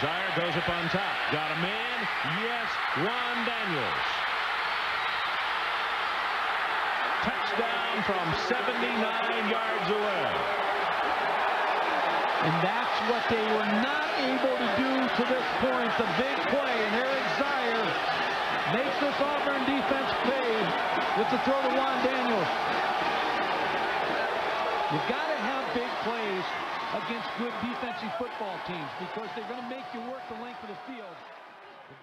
Zeier goes up on top. Got a man. Yes, Juan Daniels. Touchdown from 79 yards away. And that's what they were not able to do to this point. The big play. And Eric Zeier makes this Auburn defense pay with the throw to Juan Daniels. You've got to have against good defensive football teams because they're going to make you work the length of the field. The